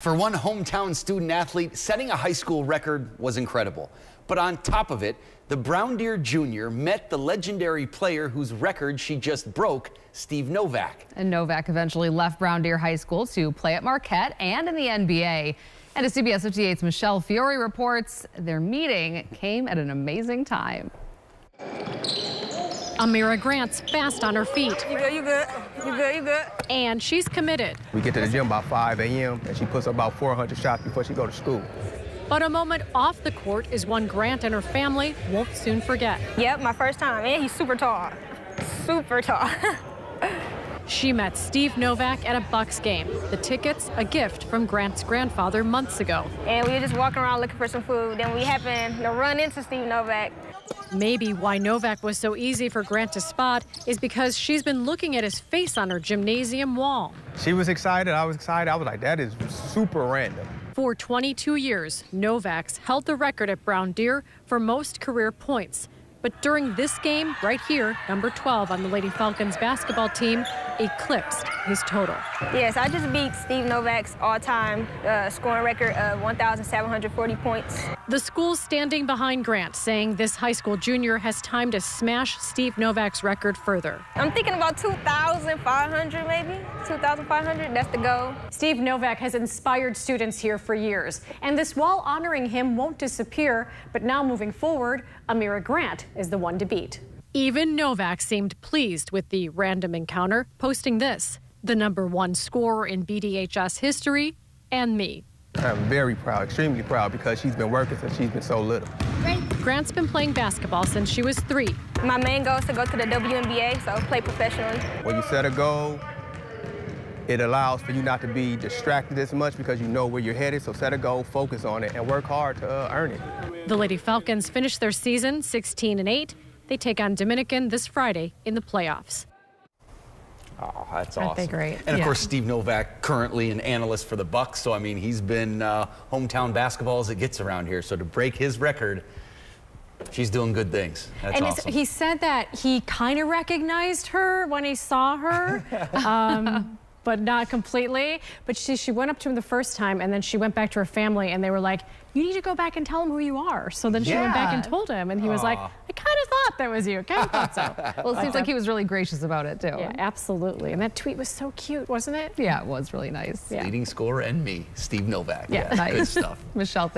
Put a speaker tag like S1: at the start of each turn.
S1: For one hometown student athlete, setting a high school record was incredible. But on top of it, the Brown Deer Jr. met the legendary player whose record she just broke, Steve Novak.
S2: And Novak eventually left Brown Deer High School to play at Marquette and in the NBA. And as CBS 58's Michelle Fiore reports, their meeting came at an amazing time.
S3: Ameerah Grant's fast on her feet.
S4: You good, you good, you good, you good.
S3: And she's committed.
S5: We get to the gym about 5 a.m. and she puts up about 400 shots before she go to school.
S3: But a moment off the court is one Grant and her family won't soon forget.
S4: Yep, my first time. And he's super tall. Super tall.
S3: she met Steve Novak at a Bucks game. The tickets, a gift from Grant's grandfather months ago.
S4: And we were just walking around looking for some food. Then we happened to run into Steve Novak.
S3: Maybe why Novak was so easy for Grant to spot is because she's been looking at his face on her gymnasium wall.
S5: She was excited. I was excited. I was like, that is super random.
S3: For 22 years, Novak's held the record at Brown Deer for most career points. But during this game, right here, number 12 on the Lady Falcons basketball team eclipsed his total.
S4: Yes, I just beat Steve Novak's all-time uh, scoring record of 1,740 points.
S3: The school's standing behind Grant, saying this high school junior has time to smash Steve Novak's record further.
S4: I'm thinking about 2,500 maybe, 2,500, that's the goal.
S3: Steve Novak has inspired students here for years, and this wall honoring him won't disappear, but now moving forward, Ameerah Grant is the one to beat. Even Novak seemed pleased with the random encounter, posting this the number one scorer in BDHS history, and me.
S5: I'm very proud, extremely proud, because she's been working since she's been so little.
S3: Grant's been playing basketball since she was three.
S4: My main goal is to go to the WNBA, so play professionally.
S5: When you set a goal, it allows for you not to be distracted as much because you know where you're headed. So set a goal, focus on it, and work hard to uh, earn it.
S3: The Lady Falcons finished their season 16 and 8. They take on Dominican this Friday in the playoffs.
S1: Oh, that's
S2: Aren't
S1: awesome.
S2: they great?
S1: And of
S2: Yeah.
S1: course, Steve Novak, currently an analyst for the Bucks. So I mean, he's been uh, hometown basketball as it gets around here. So to break his record, she's doing good things. That's
S6: and
S1: awesome.
S6: he said that he kind of recognized her when he saw her. um, but not completely. But she, she went up to him the first time, and then she went back to her family, and they were like, "You need to go back and tell him who you are." So then she went back and told him, and he was like, "I kind of thought that was you. Kind of thought so."
S2: Well, it seems like he was really gracious about it, too.
S6: yeah, absolutely. And that tweet was so cute, wasn't it?
S2: Yeah, it was really nice.
S6: Yeah.
S1: Leading scorer and me, Steve Novak.
S6: Yeah,
S1: Good
S2: nice.
S1: stuff.
S2: Michelle, thank